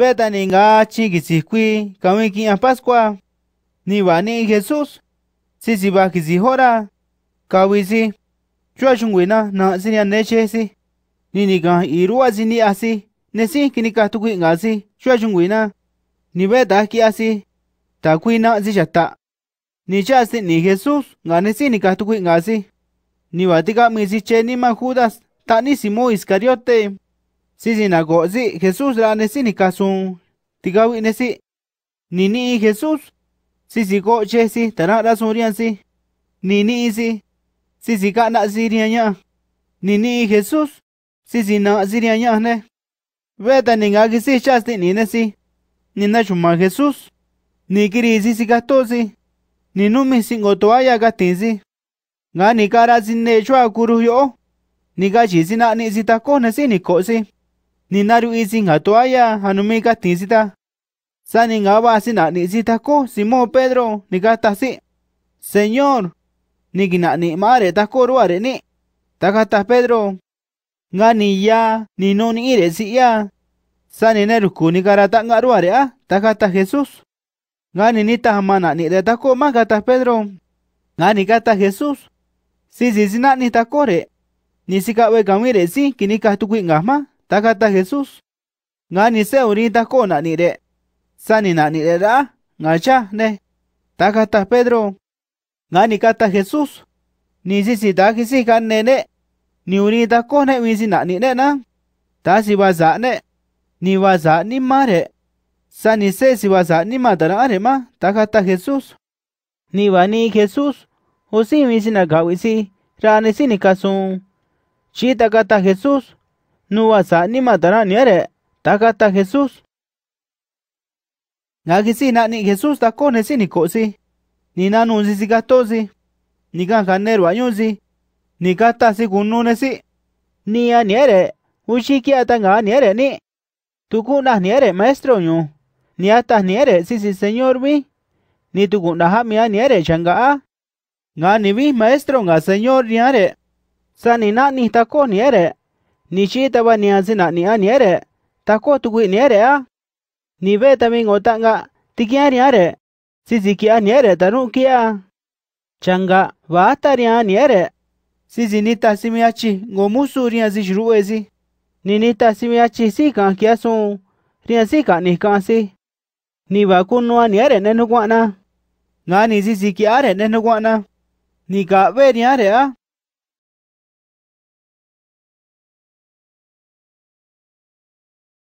beta ninga chigisi kui kawiki a pascua ni wani jesus sisi ba kisi hora kawisi chua chungwena na sinya neche si ni ni ga irua zini asi nesi kini ka tukui ngasi chua chungwena ni beta ki asi ta kui na zijata ni cha si ni jesus nga nesi ni ka tukui ngasi ni watika misi che ni ma judas ta ni simo iscariote sisinagozi Jesús la nesinikasun tigawi nesi nini Jesús sisigo chesi tarara si, nini isi sisika na sirianya nini Jesús sisina sirianya ne. Veta ninga kisi chasti ninesi nina chuma Jesús ni kiri sisikastosi ni numi singotoaya gatinsi nga ni kara sinne chua kuru yo. Ni si sinani sitakone si. Ni si ta ko ne si ni ko si. Ni na ru i si nga to aya hanumi ka tin si ta. Sa ni nga si ni si ko si mo Pedro ni ka ta si. Señor. Ni ki na ni ma re ta ko ru are ni. Ta ka ta Pedro. Nga ni ya ni no ni ire si ya. Sa ni ne ru ku ni ka ra ta nga ru are a. Ta ka ta Jesus. Nga ni ni ta ma na ni re ta ko ma ka ta Pedro. Nga ni ka ta Jesus. Si si si na ni ta ko re. Ni si ka we kami re si ki ni ka tu kui nga ma. Ta ka ta Jesus. Nga ni se uri ta ko na ni re. Sa ni na ni re ra. Nga cha ne. Ta ka ta Pedro. Nga ni ka ta Jesus. Ni si si ta ki si ka ne ne. Ni uri ta ko ne wi si na ni ne na. Ta si wa za ne. Ni wa za ni ma re. Sa ni se si wa za ni ma ra re ma. Ta ka ta Jesus. Ni wa ni Jesus. Ho si wi si na ga wi si. Ra ne si ni ka sun. Chi ta Jesus. Nu wa za ni ma ta ra ni re. Ta ka ta Jesus. Nga ki si na ni Jesus ta ko ne si ni ko si. Ni na nu si si. Ni ka ka ne rwa yun si. Ni ka ta si kun nu ne si. Ni ya ni re. U chi ki ata nga ni re ni. Tu ku na ni re maestro nyu. Ni ata ni re si si señor wi. Ni tu ku na ha mi ni re changa a. Nga ni wi maestro nga señor ni re. Sa ni na ni ta ko ni re. Ni chi ta ba ni a si na ni a ni re. Ta ko tu ku ni re a. Ni ve ta mi ngo ta nga. Ti kia ni re. Si si kia ni re ta ru kia. Changa va ta ri a ni re. Si si ni ta si mi a chi ngo musu ri a si shru e si. Ni ni ta si mi a chi si ka kia sun. Ri a si ka ni ka si. Ni va ku nu a ni re ne nu kwa na. Nga ni si si kia re ne nu kwa na. Ni ka ve ri a re a.